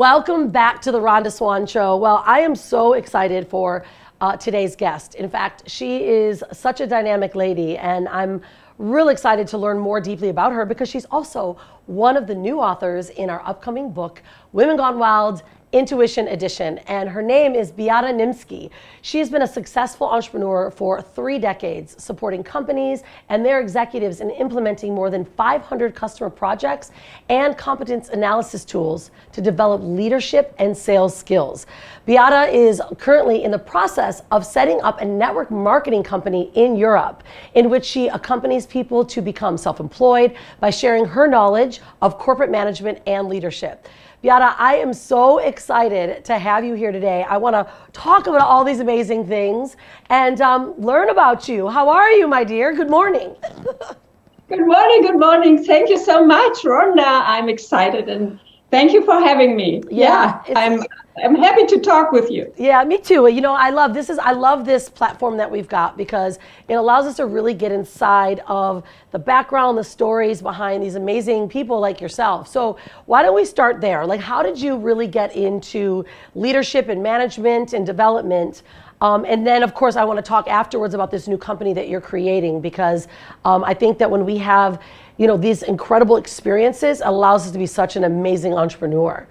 Welcome back to the Rhonda Swan Show. Well, I am so excited for uh, today's guest. In fact, she is such a dynamic lady, and I'm real excited to learn more deeply about her because she's also one of the new authors in our upcoming book, Women Gone Wild Intuition Edition, and her name is Beata Nimsky. She has been a successful entrepreneur for three decades, supporting companies and their executives in implementing more than 500 customer projects and competence analysis tools to develop leadership and sales skills. Beata is currently in the process of setting up a network marketing company in Europe, in which she accompanies people to become self employed by sharing her knowledge of corporate management and leadership. Beata, I am so excited to have you here today. I want to talk about all these amazing things and um, learn about you. How are you, my dear? Good morning. good morning. Good morning. Thank you so much, Rhonda. I'm excited and thank you for having me. Yeah, yeah I'm I'm happy to talk with you. Yeah, me too. You know, I love this is I love this platform that we've got because it allows us to really get inside of the background, the stories behind these amazing people like yourself. So, why don't we start there? Like how did you really get into leadership and management and development? Um, and then, of course, I want to talk afterwards about this new company that you're creating because um, I think that when we have, you know, these incredible experiences, allows us to be such an amazing entrepreneur.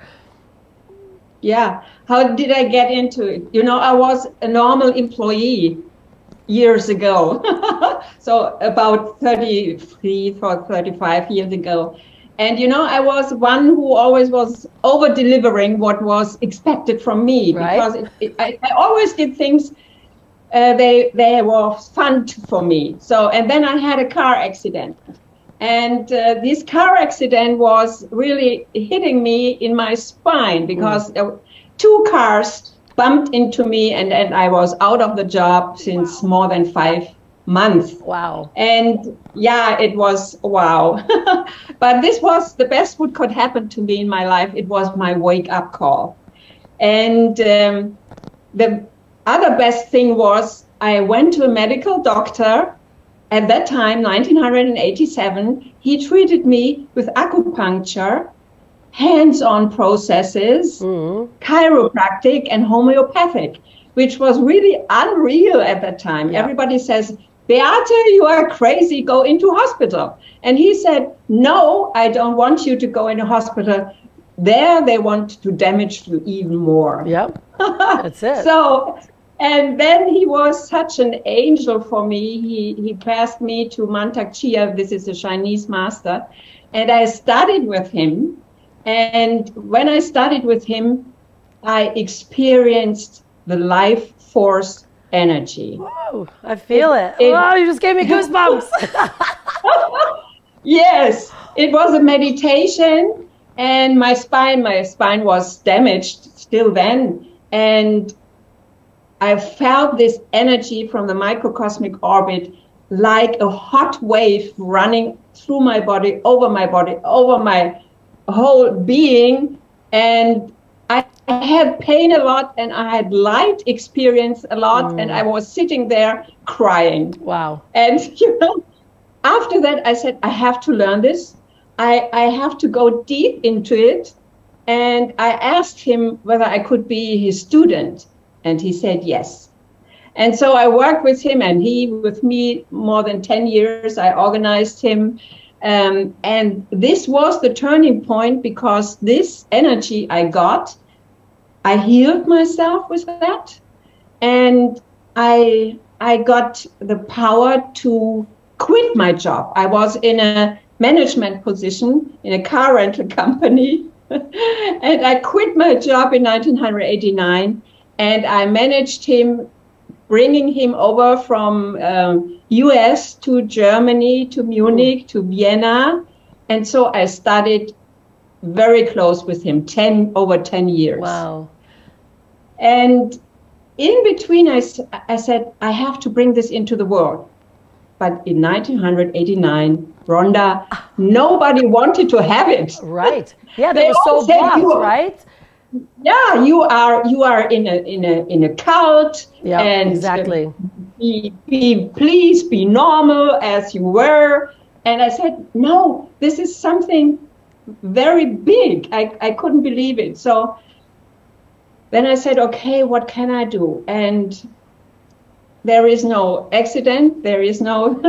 Yeah. How did I get into it? You know, I was a normal employee years ago. so about 33 for 35 years ago. And you know, I was one who always was over delivering what was expected from me right. because it, it, I, I, always did things. Uh, they they were fun for me. So and then I had a car accident, and uh, this car accident was really hitting me in my spine because mm. two cars bumped into me and, and I was out of the job since wow. more than five months. Wow. And yeah, it was wow. but this was the best what could happen to me in my life. It was my wake up call. And um, the other best thing was I went to a medical doctor at that time, 1987, he treated me with acupuncture, hands on processes, mm-hmm. chiropractic, and homeopathic, which was really unreal at that time. Yeah. Everybody says, Beata, you are crazy, go into hospital. And he said, No, I don't want you to go into hospital. There, they want to damage you even more. Yep. That's it. so and then he was such an angel for me. He, he passed me to Mantak Chia. This is a Chinese master. And I studied with him. And when I studied with him, I experienced the life force energy. Whoa, I feel it. it, it oh, you just gave me goosebumps. yes, it was a meditation and my spine, my spine was damaged still then. And I felt this energy from the microcosmic orbit like a hot wave running through my body, over my body, over my whole being. And I had pain a lot and I had light experience a lot. Mm. And I was sitting there crying. Wow. And, you know, after that, I said, I have to learn this. I, I have to go deep into it. And I asked him whether I could be his student. And he said yes. And so I worked with him, and he with me more than 10 years. I organized him. Um, and this was the turning point because this energy I got, I healed myself with that. And I, I got the power to quit my job. I was in a management position in a car rental company. and I quit my job in 1989 and I managed him, bringing him over from um, U.S. to Germany to Munich to Vienna, and so I studied very close with him, ten over ten years. Wow! And in between, I, I said I have to bring this into the world. But in 1989, Rhonda, nobody wanted to have it. Right. Yeah, they, they were so blocked, right? Yeah you are you are in a in a in a cult yeah and exactly um, be, be please be normal as you were and i said no this is something very big. I, I couldn't believe it. So then I said, okay, what can I do? And there is no accident, there is no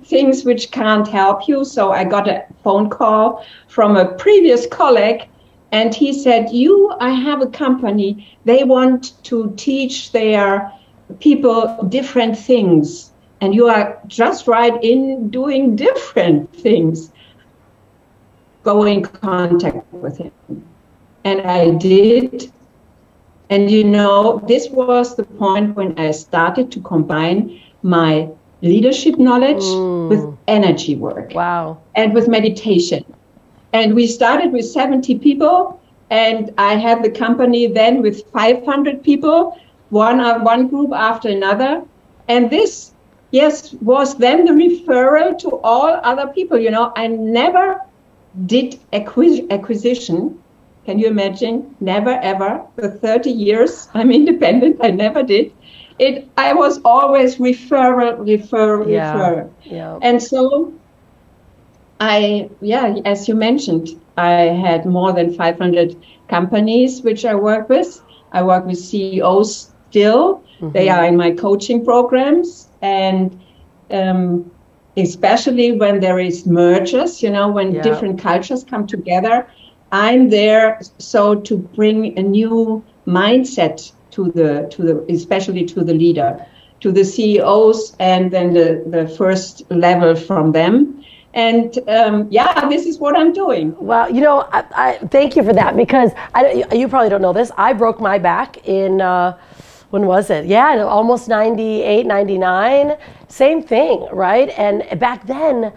things which can't help you. So I got a phone call from a previous colleague, and he said, You, I have a company, they want to teach their people different things, and you are just right in doing different things. Go in contact with him. And I did and you know, this was the point when I started to combine my leadership knowledge mm. with energy work. Wow. And with meditation. And we started with 70 people, and I had the company then with 500 people, one, uh, one group after another. And this, yes, was then the referral to all other people. You know, I never did acquis- acquisition can you imagine? Never ever. For 30 years, I'm independent. I never did. It. I was always referral, referral, yeah. referral. Yeah. And so, I yeah, as you mentioned, I had more than 500 companies which I work with. I work with CEOs still. Mm-hmm. They are in my coaching programs and. Um, especially when there is mergers, you know, when yeah. different cultures come together, I'm there so to bring a new mindset to the to the especially to the leader, to the CEOs, and then the the first level from them. And um, yeah, this is what I'm doing. Well, you know, I, I thank you for that because I, you probably don't know this. I broke my back in. Uh, when was it? Yeah, almost 98, 99. Same thing, right? And back then,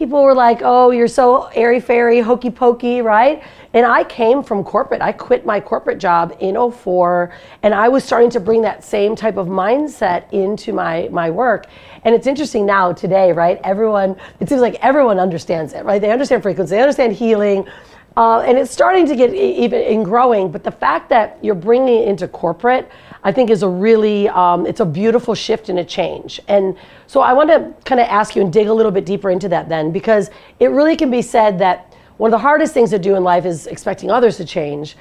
people were like, oh, you're so airy fairy, hokey pokey, right? And I came from corporate. I quit my corporate job in 04 and I was starting to bring that same type of mindset into my, my work. And it's interesting now, today, right? Everyone, it seems like everyone understands it, right? They understand frequency, they understand healing. Uh, and it's starting to get even in growing, but the fact that you're bringing it into corporate, I think is a really, um, it's a beautiful shift and a change. And so I want to kind of ask you and dig a little bit deeper into that then, because it really can be said that one of the hardest things to do in life is expecting others to change.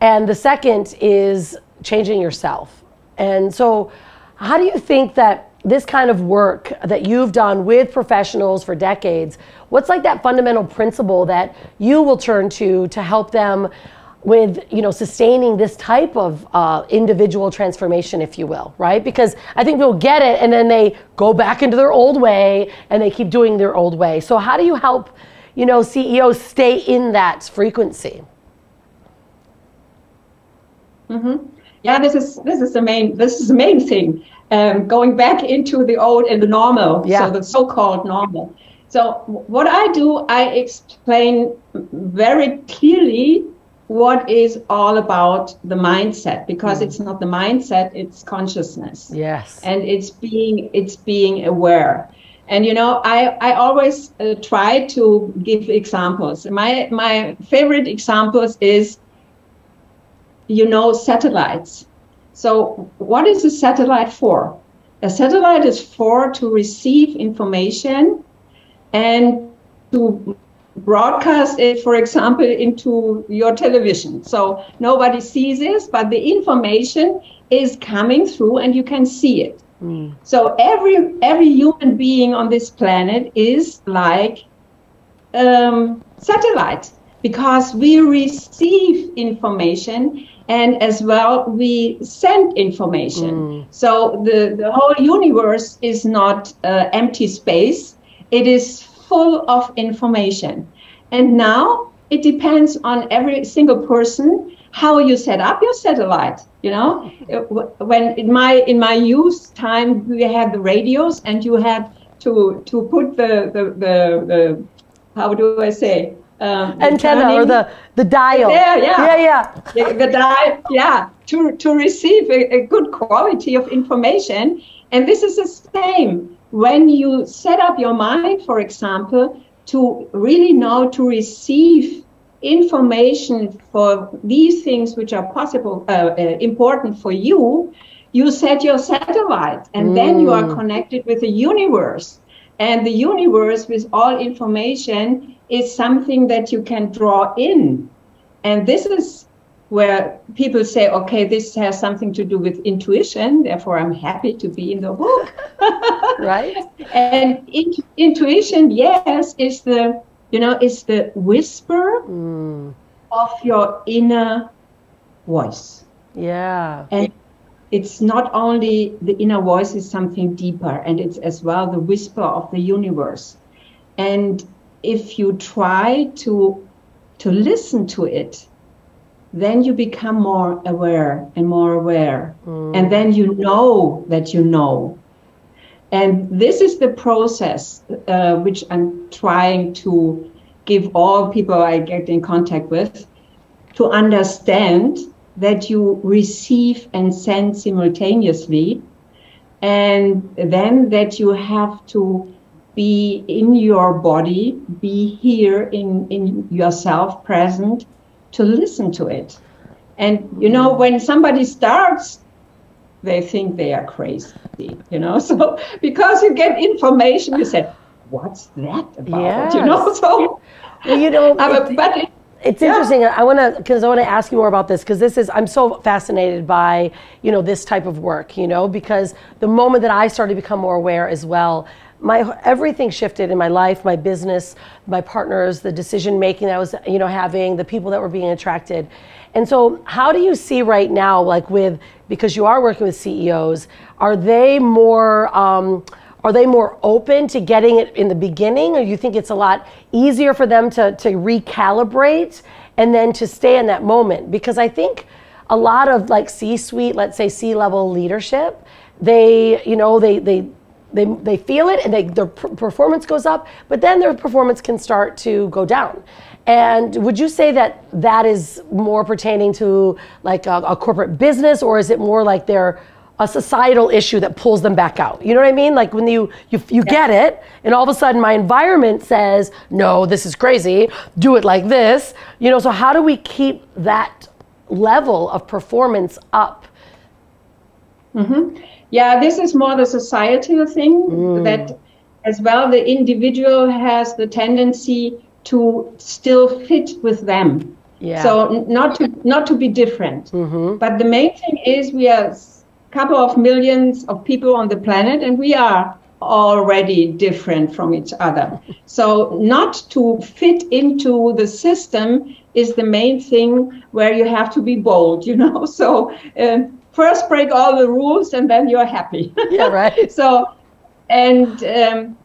And the second is changing yourself. And so, how do you think that this kind of work that you've done with professionals for decades, what's like that fundamental principle that you will turn to to help them with you know sustaining this type of uh, individual transformation if you will right? Because i think they'll get it and then they go back into their old way and they keep doing their old way. So how do you help you know ceos stay in that frequency? Mm-hmm. yeah this is this is the main this is the main thing um, going back into the old and the normal yeah. so the so-called normal. So what i do i explain very clearly what is all about the mindset because mm. it's not the mindset it's consciousness. Yes. And it's being it's being aware. And you know i i always uh, try to give examples. My my favorite examples is you know satellites so what is a satellite for a satellite is for to receive information and to broadcast it, for example, into your television. So nobody sees this, but the information is coming through and you can see it. Mm. So every every human being on this planet is like um, satellite because we receive information and as well we send information. Mm. So the, the whole universe is not uh, empty space. It is full of information. And now it depends on every single person how you set up your satellite. You know, when in my in my youth time we had the radios and you had to to put the the the, the how do I say um, antenna or the the dial. There, yeah, yeah, yeah. The, the dial, yeah, to to receive a, a, good quality of information. And this is the same when you set up your mind, for example, to really know to receive information for these things which are possible, uh, uh, important for you, you set your satellite and mm. then you are mm. connected with the universe. And the universe, with all information, is something that you can draw in. And this is where people say, okay, this has something to do with intuition, therefore I'm happy to be in the book. right. And in, intuition, yes, is the, you know, is the whisper mm. of your inner voice. Yeah. And it's not only the inner voice is something deeper, and it's as well the whisper of the universe. And if you try to to listen to it, then you become more aware and more aware. Mm. And then you know that you know. And this is the process uh, which I'm trying to give all people I get in contact with to understand that you receive and send simultaneously. And then that you have to be in your body, be here in, in yourself present to listen to it. And you know, when somebody starts, they think they are crazy, you know. So because you get information, you said, "What's that about?" Yes. You know. So well, you know, uh, it, but it, it's yeah. interesting. I want to because I want to ask you more about this because this is I'm so fascinated by you know this type of work. You know, because the moment that I started to become more aware as well, my everything shifted in my life, my business, my partners, the decision making that I was you know having, the people that were being attracted. And so, how do you see right now, like with because you are working with CEOs, are they more um, are they more open to getting it in the beginning, or you think it's a lot easier for them to to recalibrate and then to stay in that moment? Because I think a lot of like C-suite, let's say C-level leadership, they you know they they they, they feel it and they, their performance goes up, but then their performance can start to go down. And would you say that that is more pertaining to like a, a corporate business, or is it more like they're a societal issue that pulls them back out? You know what I mean? Like when you you, you yeah. get it, and all of a sudden my environment says, "No, this is crazy. Do it like this." You know. So how do we keep that level of performance up? Mm-hmm. Yeah, this is more the societal thing mm. that as well the individual has the tendency to still fit with them. Yeah. So not to not to be different. Mm-hmm. But the main thing is we are a couple of millions of people on the planet and we are already different from each other. So not to fit into the system is the main thing where you have to be bold, you know. So um, first break all the rules and then you're happy. Yeah, right. so, and um,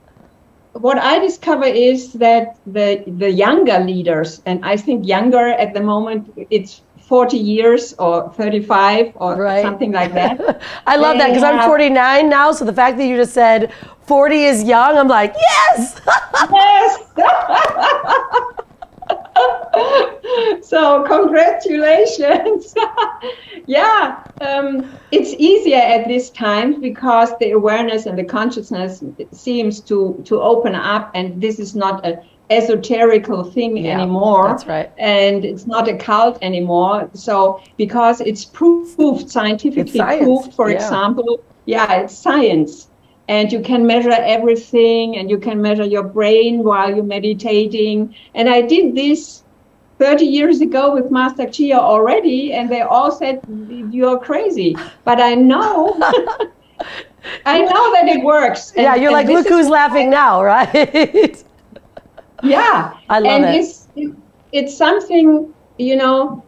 what I discover is that the the younger leaders, and I think younger at the moment, it's 40 years or 35 or right. something like that. I love that because I'm 49 now. So the fact that you just said 40 is young, I'm like, yes. yes. So congratulations. Yeah um, it's easier at this time because the awareness and the consciousness seems to to open up and this is not a esoterical thing yeah, anymore. that's right. And it's not a cult anymore. So because it's proved scientifically it's proved for yeah. example yeah it's science. And you can measure everything and you can measure your brain while you're meditating. And i did this 30 years ago with master chia already and they all said you're crazy. But i know i know that it works. And, yeah you're like look who's laughing now right? Yeah. I love and it. it's it's something you know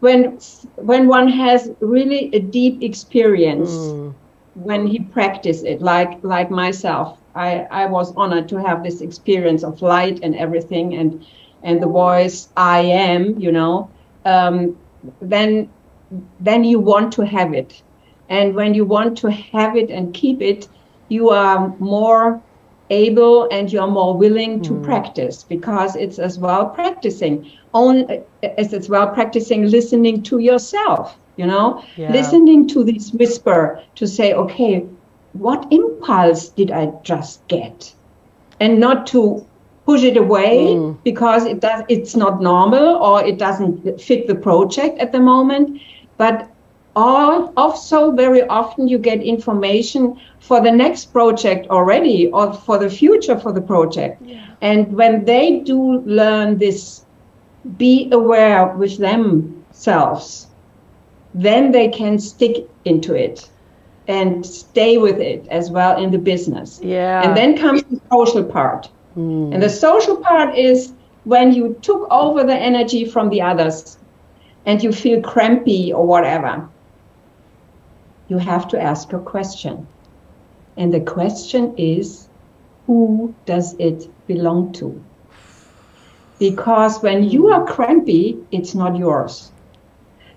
when when one has really a deep experience mm. when he practiced it, like like myself. I, I was honored to have this experience of light and everything and and the voice I am, you know, um, then then you want to have it. And when you want to have it and keep it, you are more able and you're more willing to mm. practice because it's as well practicing on as it's well practicing listening to yourself you know, yeah. listening to this whisper to say, okay, what impulse did I just get? And not to push it away mm. because it does it's not normal or it doesn't fit the project at the moment. But all also very often you get information for the next project already or for the future for the project. Yeah. and when they do learn this be aware with themselves then they can stick into it and stay with it as well in the business. Yeah. And then comes the social part mm. and the social part is when you took over the energy from the others and you feel crampy or whatever you have to ask a question. And the question is, who does it belong to? Because when you are crampy, it's not yours.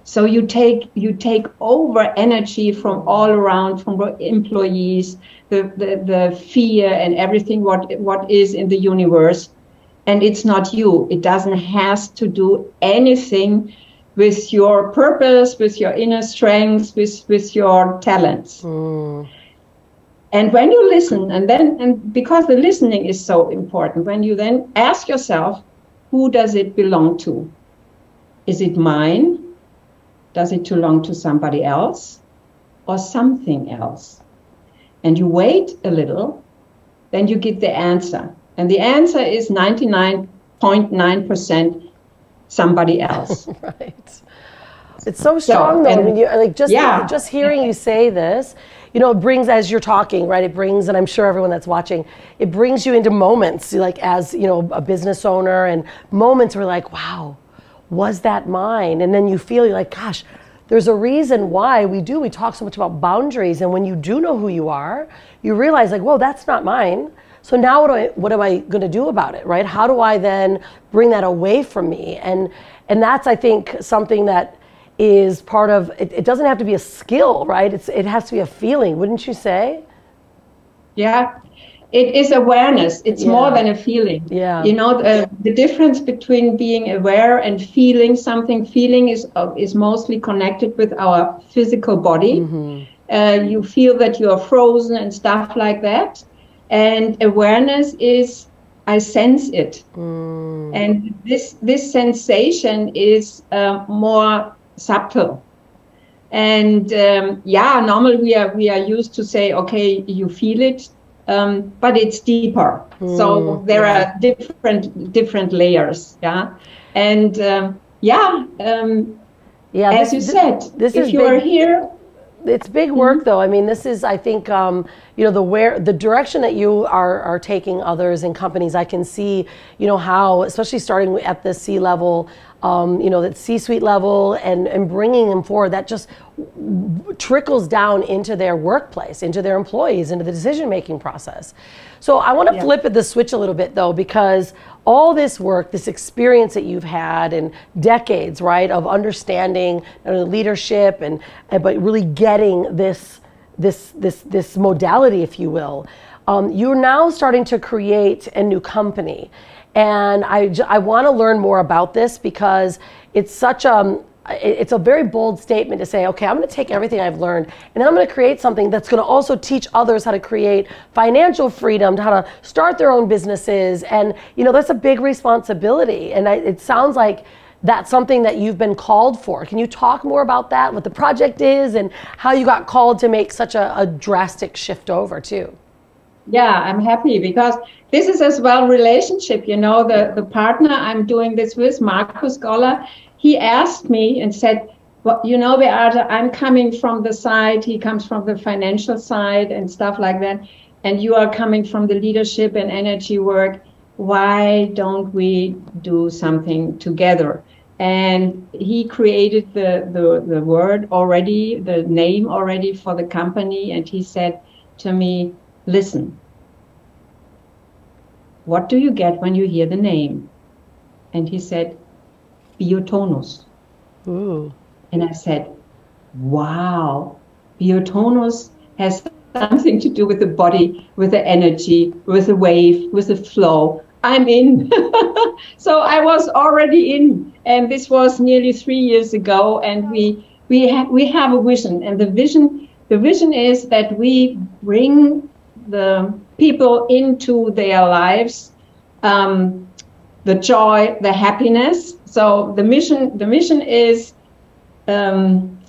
So you take you take over energy from all around, from employees, the, the, the fear and everything what what is in the universe, and it's not you. It doesn't has to do anything with your purpose, with your inner strengths, with, with your talents. Mm. And when you listen, and then, and because the listening is so important, when you then ask yourself, who does it belong to? Is it mine? Does it belong to somebody else or something else? And you wait a little, then you get the answer. And the answer is 99.9% somebody else. right. It's so strong so, though. I mean, you like just yeah. just hearing you say this, you know, it brings as you're talking, right? It brings, and I'm sure everyone that's watching, it brings you into moments, like as you know, a business owner, and moments where like, wow, was that mine? And then you feel you're like, gosh, there's a reason why we do. We talk so much about boundaries, and when you do know who you are, you realize like, whoa, that's not mine. So now what, do I, what am I going to do about it, right? How do I then bring that away from me? And, and that's, I think, something that is part of, it, it doesn't have to be a skill, right? It's, it has to be a feeling, wouldn't you say? Yeah, it is awareness it's yeah. more than a feeling yeah you know the, the, difference between being aware and feeling something feeling is uh, is mostly connected with our physical body mm-hmm. uh, you feel that you are frozen and stuff like that and awareness is I sense it, mm. and this this sensation is uh, more subtle. And um, yeah, normally we are we are used to say, okay, you feel it, um, but it's deeper. Mm. So there yeah. are different different layers. Yeah, and um, yeah, um, yeah. As this, you said, this if you big. are here it's big work mm-hmm. though i mean this is i think um, you know the where the direction that you are are taking others and companies i can see you know how especially starting at the c level um, you know that c suite level and and bringing them forward that just trickles down into their workplace into their employees into the decision making process so i want to yeah. flip the switch a little bit though because all this work, this experience that you've had and decades, right, of understanding and leadership and, and, but really getting this this this this modality, if you will, um, you're now starting to create a new company, and I I want to learn more about this because it's such a it's a very bold statement to say, okay, I'm going to take everything I've learned and I'm going to create something that's going to also teach others how to create financial freedom, how to start their own businesses. And, you know, that's a big responsibility. And I, it sounds like that's something that you've been called for. Can you talk more about that, what the project is, and how you got called to make such a, a drastic shift over, too? Yeah, I'm happy because this is as well relationship. You know, the, the partner I'm doing this with, Marcus Goller, he asked me and said, well, you know, Beate, I'm coming from the side, he comes from the financial side and stuff like that. And you are coming from the leadership and energy work. Why don't we do something together? And he created the, the, the word already, the name already for the company. And he said to me, listen, what do you get when you hear the name? And he said, biotonus. Ooh. And I said, wow, biotonus has something to do with the body, with the energy, with the wave, with the flow. I'm in. so I was already in, and this was nearly three years ago. And we we have we have a vision, and the vision the vision is that we bring the people into their lives um, the joy, the happiness. So the mission, the mission is um,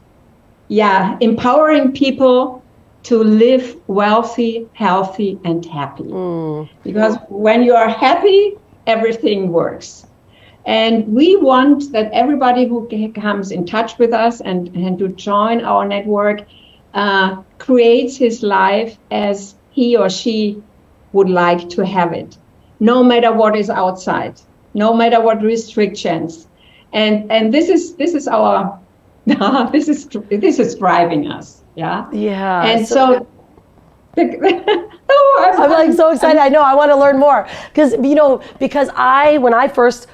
yeah, empowering people to live wealthy, healthy, and happy. Mm. Because when you are happy, everything works. And we want that everybody who comes in touch with us and, and to join our network uh, creates his life as he or she would like to have it, no matter what is outside, no matter what restrictions. And and this is this is our this is this is driving us. Yeah. Yeah. And so, oh, I'm, I'm, like so excited. I'm, I know. I want to learn more because you know because I when I first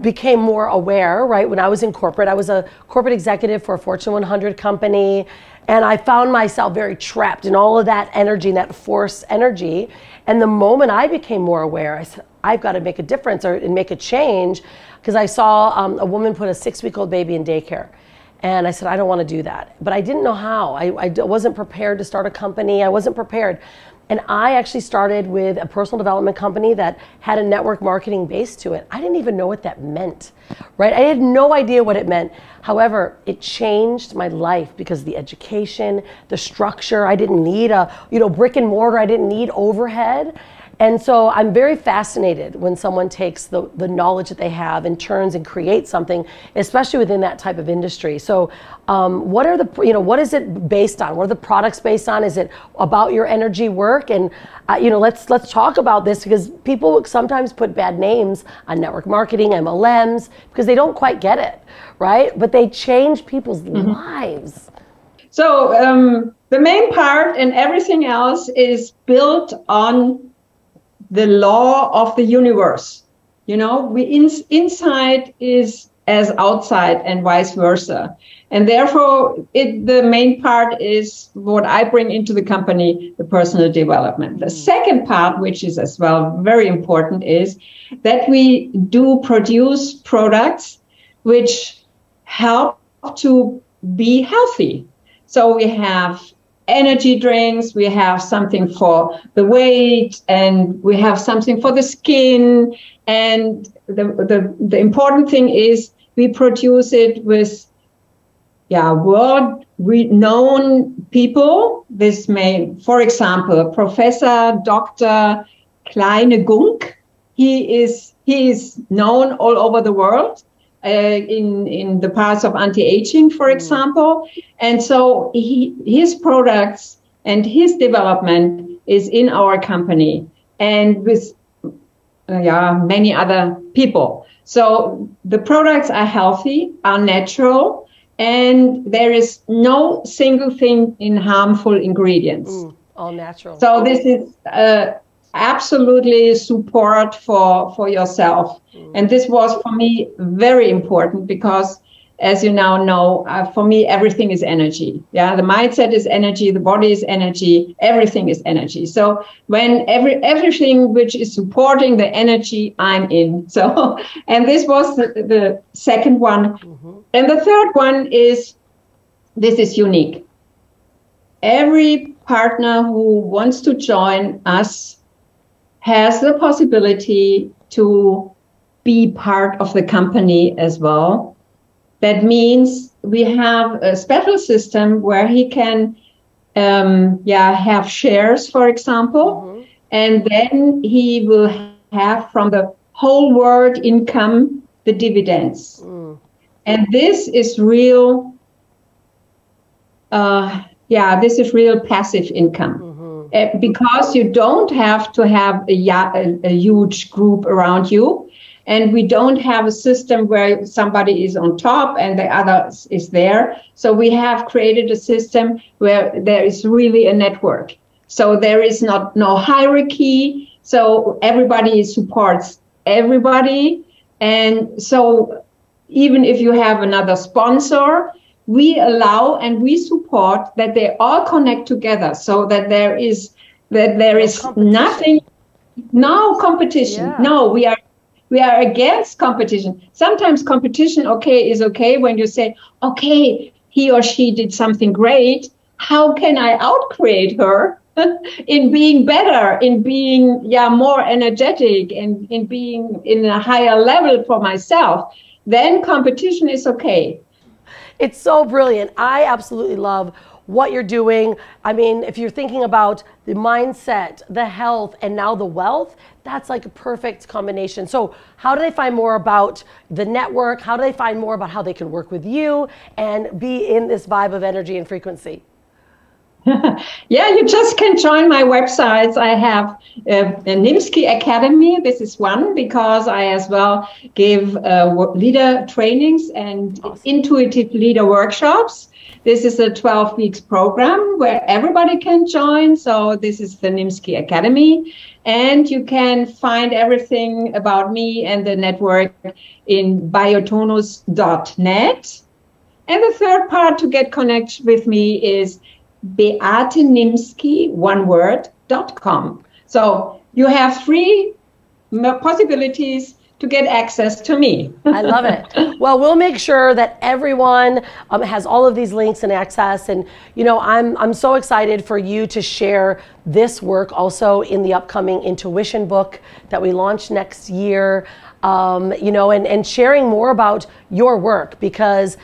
became more aware, right? When I was in corporate, I was a corporate executive for a Fortune 100 company, and I found myself very trapped in all of that energy and that force energy. And the moment I became more aware, I said, I've got to make a difference or and make a change because I saw um, a woman put a six week old baby in daycare. And I said, I don't want to do that. But I didn't know how. I, I wasn't prepared to start a company. I wasn't prepared. And I actually started with a personal development company that had a network marketing base to it. I didn't even know what that meant, right? I had no idea what it meant. However, it changed my life because the education, the structure, I didn't need a, you know, brick and mortar, I didn't need overhead. And so I'm very fascinated when someone takes the, the knowledge that they have and turns and creates something, especially within that type of industry. So um, what are the, you know, what is it based on? What are the products based on? Is it about your energy work? And, uh, you know, let's, let's talk about this because people sometimes put bad names on network marketing, MLMs, because they don't quite get it, right? But they change people's mm-hmm. lives. So um, the main part and everything else is built on the law of the universe. You know, we in, inside is as outside and vice versa. And therefore, it, the main part is what I bring into the company, the personal development. The mm. second part, which is as well very important, is that we do produce products which help to be healthy. So we have energy drinks, we have something for the weight, and we have something for the skin. And the, the, the important thing is we produce it with yeah, world renowned people. This may, for example, Professor Dr. Kleine Gunk. He is he is known all over the world uh, in in the parts of anti-aging, for mm. example. And so he, his products and his development is in our company and with uh, yeah many other people. So the products are healthy, are natural, and there is no single thing in harmful ingredients. Mm, all natural. So this is uh, absolutely support for for yourself. Mm. and this was for me very important because as you now know uh, for me everything is energy. Yeah the mindset is energy the body is energy everything is energy. So when every everything which is supporting the energy i'm in. So and this was the, the second one. Mm-hmm. and the third one is this is unique. Every partner who wants to join us has the possibility to be part of the company as well. That means we have a special system where he can, um, yeah, have shares, for example, mm-hmm. and then he will have from the whole world income the dividends. Mm. And this is real, uh, yeah, this is real passive income. Mm uh, because you don't have to have a, a, a huge group around you. And we don't have a system where somebody is on top and the other is there. So we have created a system where there is really a network. So there is not no hierarchy. So everybody supports everybody. And so even if you have another sponsor we allow and we support that they all connect together so that there is that there is nothing no competition. Yeah. no we are we are against competition. Sometimes competition okay is okay when you say okay he or she did something great. How can i outcreate her in being better in being yeah more energetic and in being in a higher level for myself? Then competition is okay It's so brilliant. I absolutely love what you're doing. I mean, if you're thinking about the mindset, the health, and now the wealth, that's like a perfect combination. So, how do they find more about the network? How do they find more about how they can work with you and be in this vibe of energy and frequency? yeah, you just can join my websites. I have uh, a Nimsky Academy. This is one because I as well give uh, leader trainings and awesome. intuitive leader workshops. This is a 12 weeks program where everybody can join. So this is the Nimsky Academy. And you can find everything about me and the network in biotonus.net. And the third part to get connected with me is beatenimsky. So you have three possibilities to get access to me. I love it. Well, we'll make sure that everyone um, has all of these links and access. And you know, I'm I'm so excited for you to share this work also in the upcoming intuition book that we launch next year. Um, you know, and and sharing more about your work because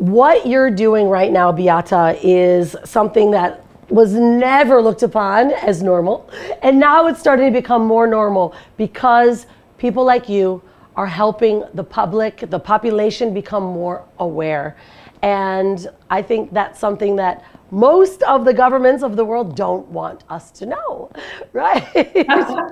what you're doing right now, Beata, is something that was never looked upon as normal. And now it's starting to become more normal because people like you are helping the public, the population become more aware. And I think that's something that most of the governments of the world don't want us to know, right?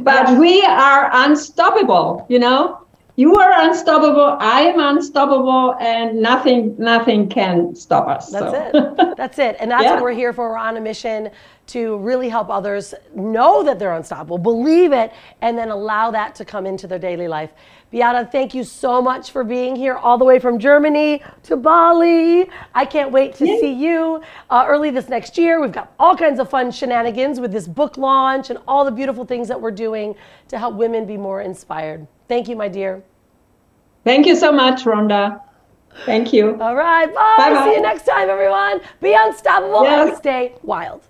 but we are unstoppable, you know? You are unstoppable i am unstoppable and nothing nothing can stop us that's so. it. That's it. And that's yeah. what we're here for. We're on a mission to really help others know that they're unstoppable believe it and then allow that to come into their daily life. Beata thank you so much for being here all the way from germany to bali. I can't wait to Yay. see you uh, early this next year. We've got all kinds of fun shenanigans with this book launch and all the beautiful things that we're doing to help women be more inspired Thank you, my dear. Thank you so much, Rhonda. Thank you. All right. Bye. Bye-bye. See you next time, everyone. Be unstoppable yes. and stay wild.